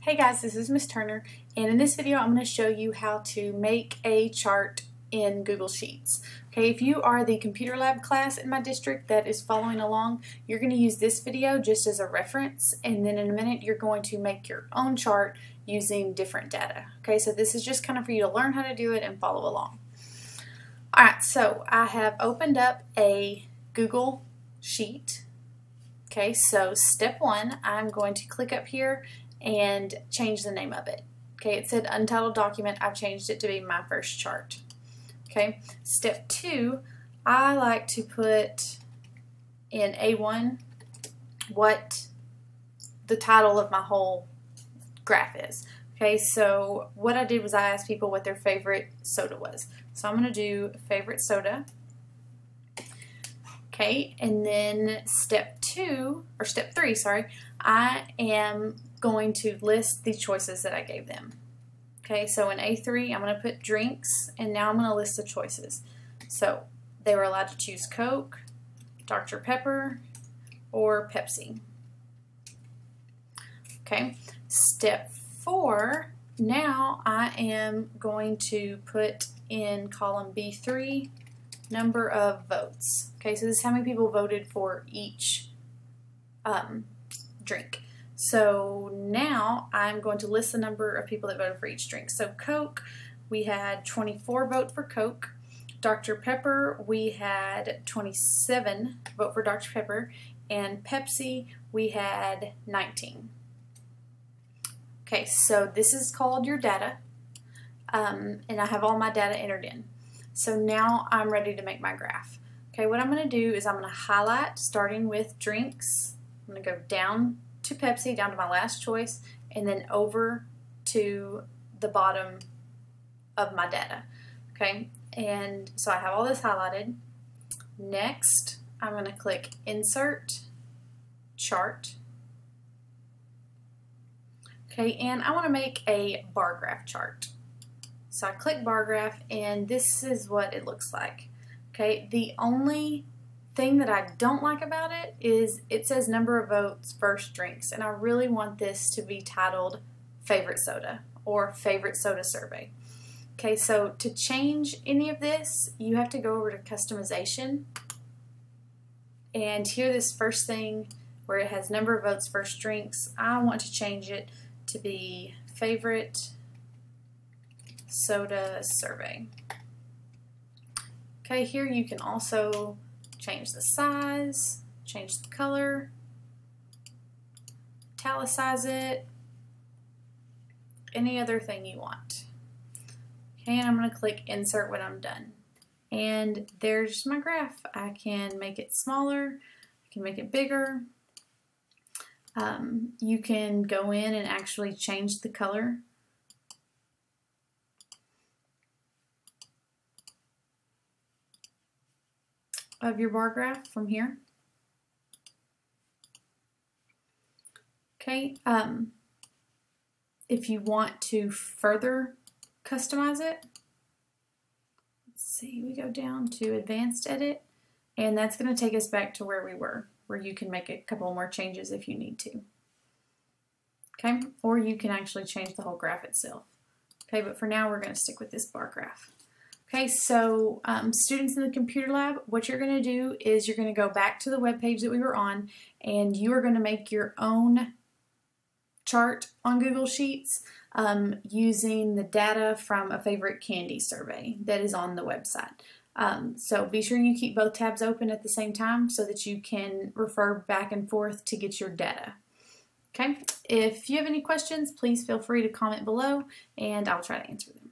Hey guys, this is Miss Turner, and in this video I'm going to show you how to make a chart in Google Sheets. Okay, if you are the computer lab class in my district that is following along, you're going to use this video just as a reference, and then in a minute you're going to make your own chart using different data. Okay, so this is just kind of for you to learn how to do it and follow along. Alright, so I have opened up a Google Sheet Okay, so step one, I'm going to click up here and change the name of it. Okay, it said untitled document. I've changed it to be my first chart. Okay, step two, I like to put in A1 what the title of my whole graph is. Okay, so what I did was I asked people what their favorite soda was. So I'm going to do favorite soda. Okay, and then step two, or step three, sorry, I am going to list the choices that I gave them. Okay, so in A3, I'm going to put drinks, and now I'm going to list the choices. So they were allowed to choose Coke, Dr. Pepper, or Pepsi. Okay, step four, now I am going to put in column B3 number of votes. Okay, so this is how many people voted for each um, drink. So now I'm going to list the number of people that voted for each drink. So Coke, we had 24 vote for Coke. Dr. Pepper, we had 27 vote for Dr. Pepper. And Pepsi, we had 19. Okay, so this is called your data. Um, and I have all my data entered in. So now I'm ready to make my graph. Okay, what I'm going to do is I'm going to highlight starting with drinks. I'm going to go down to Pepsi, down to my last choice, and then over to the bottom of my data. Okay, and so I have all this highlighted. Next, I'm going to click Insert, Chart. Okay, and I want to make a bar graph chart. So I click bar graph and this is what it looks like. Okay, the only thing that I don't like about it is it says number of votes first drinks and I really want this to be titled favorite soda or favorite soda survey. Okay, so to change any of this, you have to go over to customization and here this first thing where it has number of votes first drinks, I want to change it to be favorite soda survey. Okay, here you can also change the size, change the color, italicize it, any other thing you want. Okay, and I'm going to click insert when I'm done. And there's my graph. I can make it smaller, I can make it bigger. Um, you can go in and actually change the color of your bar graph from here. Okay, um, if you want to further customize it, let's see, we go down to advanced edit, and that's going to take us back to where we were, where you can make a couple more changes if you need to. Okay, or you can actually change the whole graph itself. Okay, but for now we're going to stick with this bar graph. Okay, so um, students in the computer lab, what you're going to do is you're going to go back to the web page that we were on and you are going to make your own chart on Google Sheets um, using the data from a favorite candy survey that is on the website. Um, so be sure you keep both tabs open at the same time so that you can refer back and forth to get your data. Okay, if you have any questions, please feel free to comment below and I'll try to answer them.